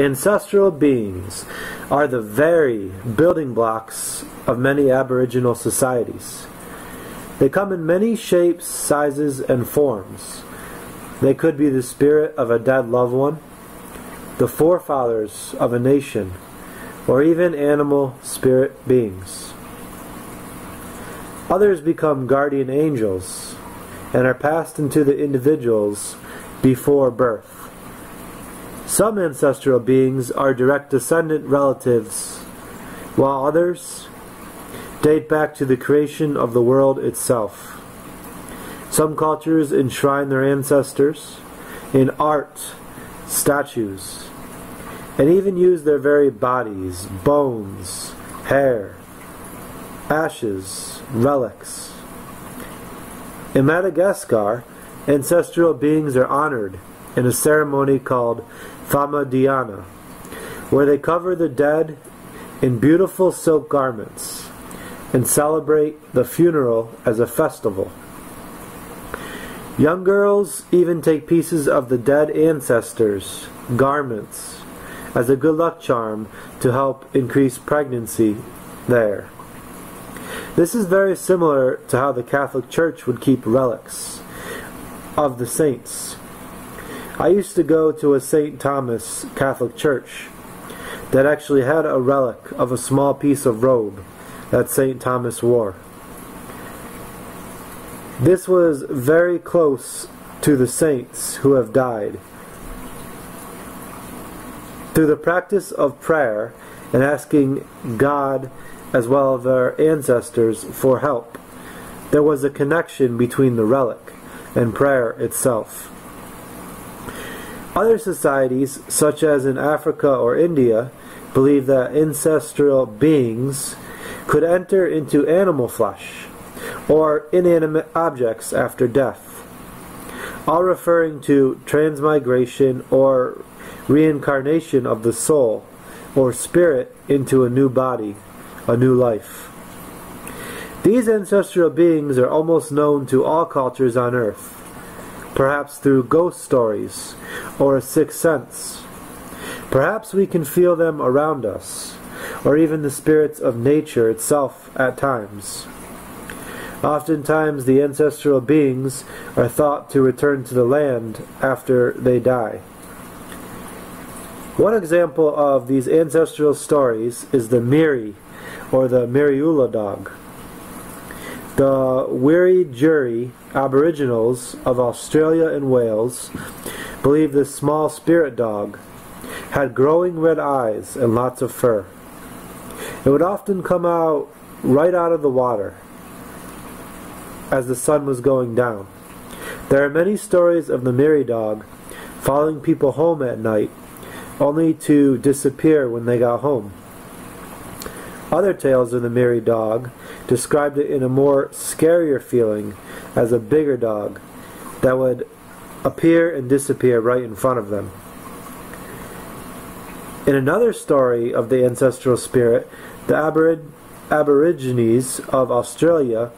Ancestral beings are the very building blocks of many Aboriginal societies. They come in many shapes, sizes, and forms. They could be the spirit of a dead loved one, the forefathers of a nation, or even animal spirit beings. Others become guardian angels and are passed into the individuals before birth. Some ancestral beings are direct descendant relatives, while others date back to the creation of the world itself. Some cultures enshrine their ancestors in art, statues, and even use their very bodies, bones, hair, ashes, relics. In Madagascar, ancestral beings are honored in a ceremony called Famadihana, where they cover the dead in beautiful silk garments and celebrate the funeral as a festival. Young girls even take pieces of the dead ancestors' garments as a good luck charm to help increase pregnancy there. This is very similar to how the Catholic Church would keep relics of the saints. I used to go to a St. Thomas Catholic Church that actually had a relic of a small piece of robe that St. Thomas wore. This was very close to the saints who have died. Through the practice of prayer and asking God as well as our ancestors for help, there was a connection between the relic and prayer itself. Other societies, such as in Africa or India, believe that ancestral beings could enter into animal flesh or inanimate objects after death, all referring to transmigration or reincarnation of the soul or spirit into a new body, a new life. These ancestral beings are almost known to all cultures on earth, perhaps through ghost stories or a sixth sense. Perhaps we can feel them around us, or even the spirits of nature itself at times. Oftentimes, the ancestral beings are thought to return to the land after they die. One example of these ancestral stories is the Miri, or the Miriula dog. The Wiradjuri Aboriginals of Australia and Wales believe this small spirit dog had growing red eyes and lots of fur. It would often come out right out of the water as the sun was going down. There are many stories of the Miri dog following people home at night, only to disappear when they got home. Other tales of the Miri dog described it in a more scarier feeling as a bigger dog that would appear and disappear right in front of them. In another story of the ancestral spirit, the Aborig- Aborigines of Australia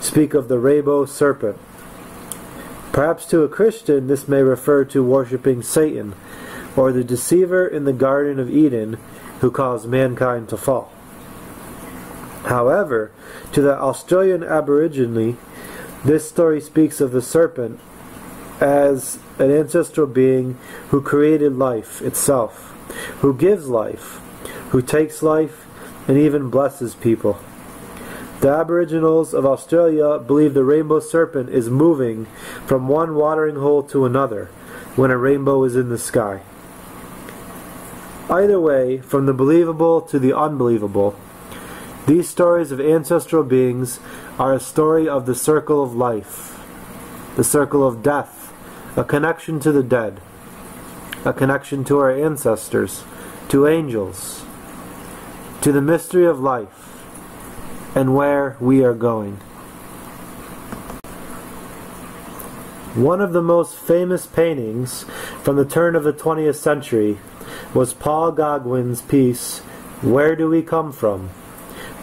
speak of the rainbow serpent. Perhaps to a Christian, this may refer to worshipping Satan, or the deceiver in the Garden of Eden who caused mankind to fall. However, to the Australian Aborigine, this story speaks of the serpent as an ancestral being who created life itself, who gives life, who takes life, and even blesses people. The Aboriginals of Australia believe the rainbow serpent is moving from one watering hole to another when a rainbow is in the sky. Either way, from the believable to the unbelievable, these stories of ancestral beings are a story of the circle of life, the circle of death, a connection to the dead, a connection to our ancestors, to angels, to the mystery of life and where we are going. One of the most famous paintings from the turn of the 20th century was Paul Gauguin's piece, Where Do We Come From?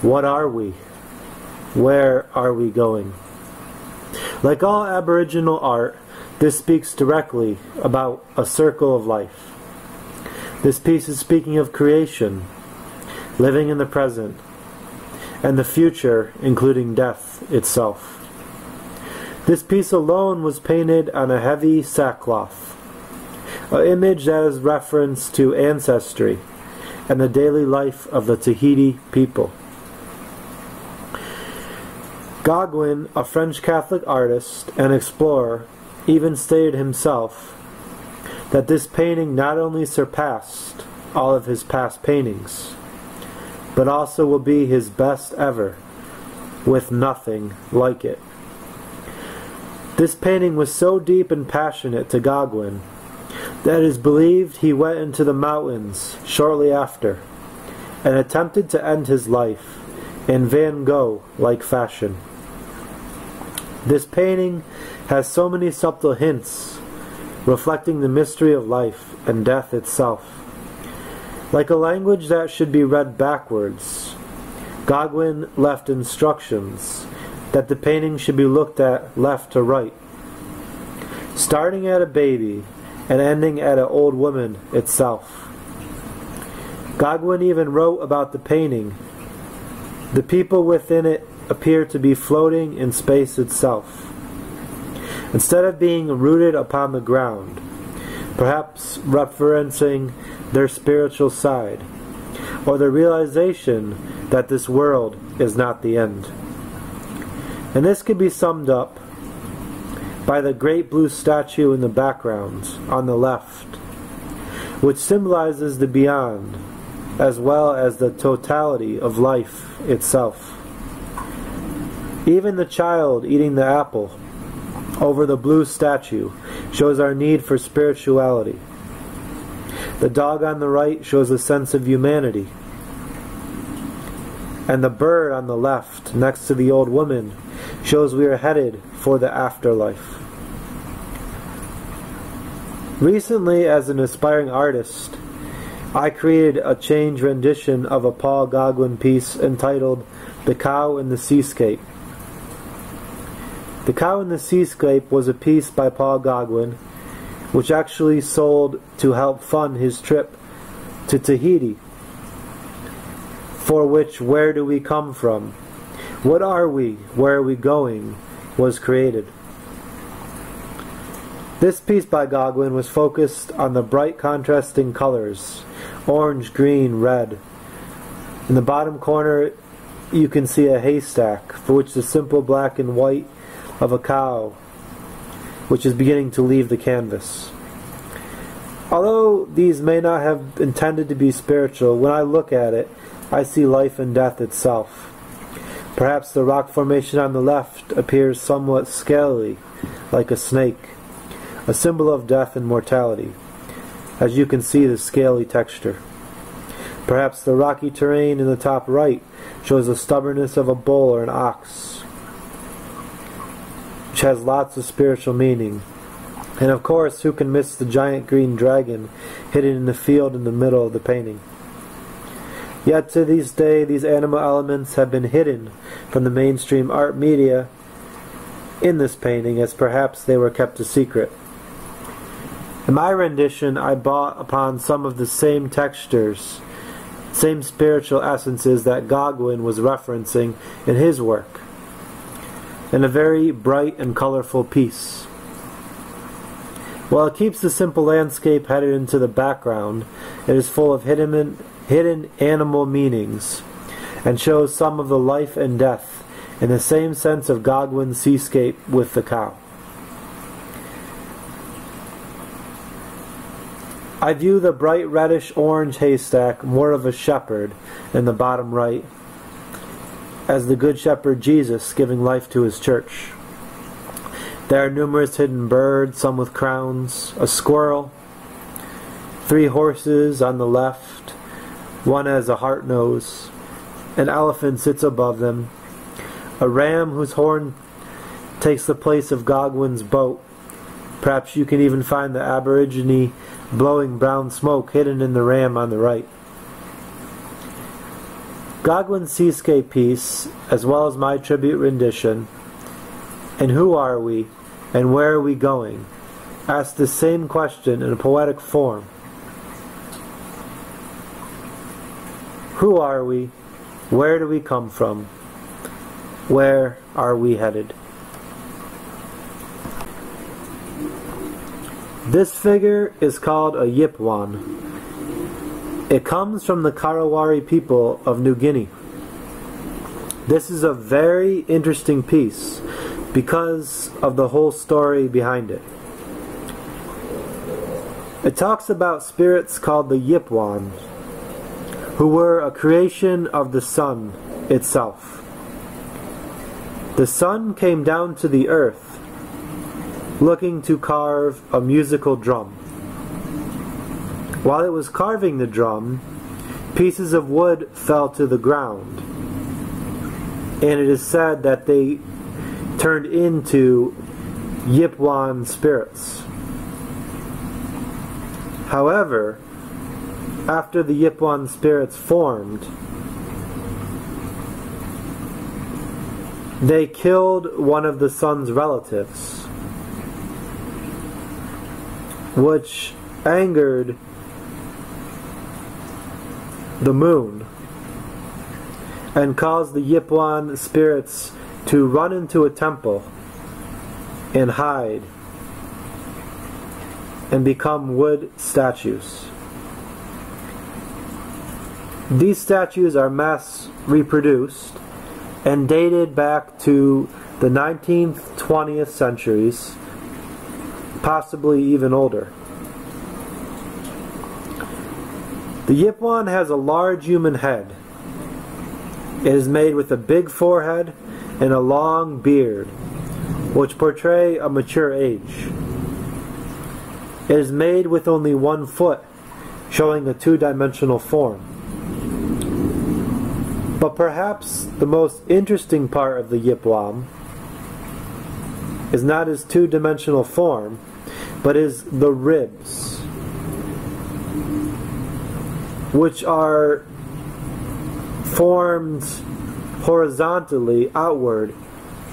What Are We? Where Are We Going? Like all Aboriginal art, this speaks directly about a circle of life. This piece is speaking of creation, living in the present, and the future, including death itself. This piece alone was painted on a heavy sackcloth, an image that is reference to ancestry and the daily life of the Tahiti people. Gauguin, a French Catholic artist and explorer, even stated himself that this painting not only surpassed all of his past paintings, but also will be his best ever, with nothing like it. This painting was so deep and passionate to Gauguin that it is believed he went into the mountains shortly after and attempted to end his life in Van Gogh like fashion. This painting has so many subtle hints reflecting the mystery of life and death itself. Like a language that should be read backwards, Gauguin left instructions that the painting should be looked at left to right, starting at a baby and ending at an old woman itself. Gauguin even wrote about the painting. The people within it appear to be floating in space itself. Instead of being rooted upon the ground, perhaps referencing their spiritual side, or the realization that this world is not the end. And this can be summed up by the great blue statue in the background on the left, which symbolizes the beyond as well as the totality of life itself. Even the child eating the apple over the blue statue shows our need for spirituality. The dog on the right shows a sense of humanity. And the bird on the left, next to the old woman, shows we are headed for the afterlife. Recently, as an aspiring artist, I created a change rendition of a Paul Gauguin piece entitled The Cow in the Seascape. The Cow in the Seascape was a piece by Paul Gauguin, which actually sold to help fund his trip to Tahiti, for which Where Do We Come From? What Are We? Where Are We Going? was created. This piece by Gauguin was focused on the bright contrasting colors orange, green, red. In the bottom corner, you can see a haystack for which the simple black and white of a cow, which is beginning to leave the canvas. Although these may not have intended to be spiritual, when I look at it, I see life and death itself. Perhaps the rock formation on the left appears somewhat scaly, like a snake, a symbol of death and mortality, as you can see the scaly texture. Perhaps the rocky terrain in the top right shows the stubbornness of a bull or an ox, which has lots of spiritual meaning. And of course, who can miss the giant green dragon hidden in the field in the middle of the painting? Yet to this day, these animal elements have been hidden from the mainstream art media in this painting as perhaps they were kept a secret. In my rendition, I bought upon some of the same textures, same spiritual essences that Gauguin was referencing in his work and a very bright and colorful piece. While it keeps the simple landscape headed into the background, it is full of hidden, hidden animal meanings and shows some of the life and death in the same sense of Gauguin's seascape with the cow. I view the bright reddish orange haystack more of a shepherd in the bottom right as the Good Shepherd Jesus giving life to his church. There are numerous hidden birds, some with crowns, a squirrel, three horses on the left, one has a heart nose, an elephant sits above them, a ram whose horn takes the place of Gauguin's boat. Perhaps you can even find the Aborigine blowing brown smoke hidden in the ram on the right. Gauguin's seascape piece, as well as my tribute rendition, and who are we, and where are we going, ask the same question in a poetic form. Who are we? Where do we come from? Where are we headed? This figure is called a Yipwon. It comes from the Karawari people of New Guinea. This is a very interesting piece because of the whole story behind it. It talks about spirits called the Yipwon, who were a creation of the sun itself. The sun came down to the earth looking to carve a musical drum. While it was carving the drum, pieces of wood fell to the ground. And it is said that they turned into Yipwon spirits. However, after the Yipwon spirits formed, they killed one of the sun's relatives which angered the moon and caused the Yipwon spirits to run into a temple and hide and become wood statues. These statues are mass reproduced and dated back to the 19th, 20th centuries possibly even older. The Yipwon has a large human head. It is made with a big forehead and a long beard, which portray a mature age. It is made with only one foot, showing a two dimensional form. But perhaps the most interesting part of the Yipwon is not his two dimensional form, but is the ribs, which are formed horizontally outward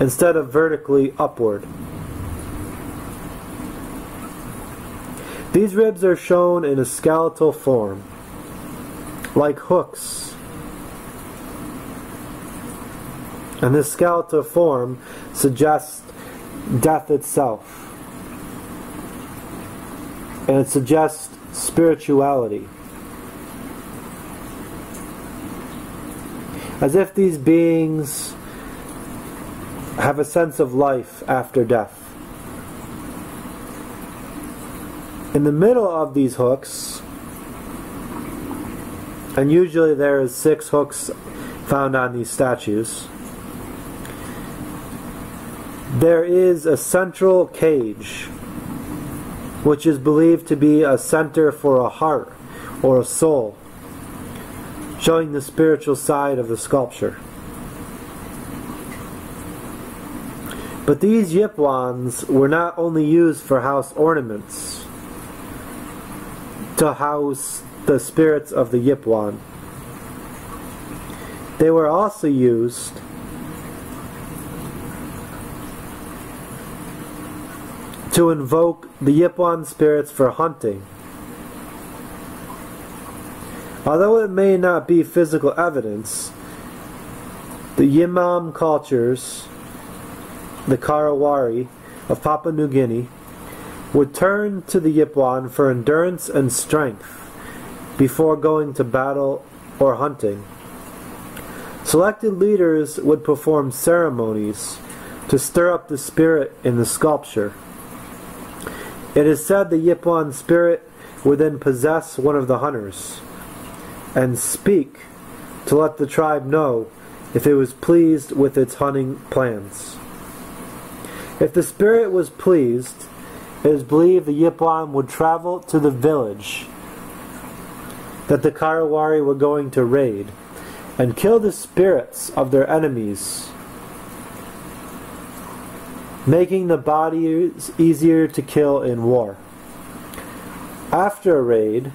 instead of vertically upward. These ribs are shown in a skeletal form, like hooks. And this skeletal form suggests death itself and it suggests spirituality. As if these beings have a sense of life after death. In the middle of these hooks, and usually there is six hooks found on these statues, there is a central cage which is believed to be a center for a heart or a soul, showing the spiritual side of the sculpture. But these yipwons were not only used for house ornaments to house the spirits of the yipwon, they were also used to invoke the Yipwon spirits for hunting. Although it may not be physical evidence, the Yimam cultures, the Karawari of Papua New Guinea, would turn to the Yipwon for endurance and strength before going to battle or hunting. Selected leaders would perform ceremonies to stir up the spirit in the sculpture. It is said the Yipwon spirit would then possess one of the hunters and speak to let the tribe know if it was pleased with its hunting plans. If the spirit was pleased, it is believed the Yipwon would travel to the village that the Karawari were going to raid and kill the spirits of their enemies making the bodies easier to kill in war. After a raid,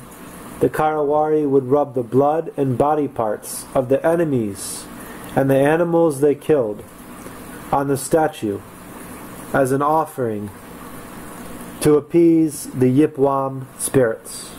the Karawari would rub the blood and body parts of the enemies and the animals they killed on the statue as an offering to appease the Yipwon spirits.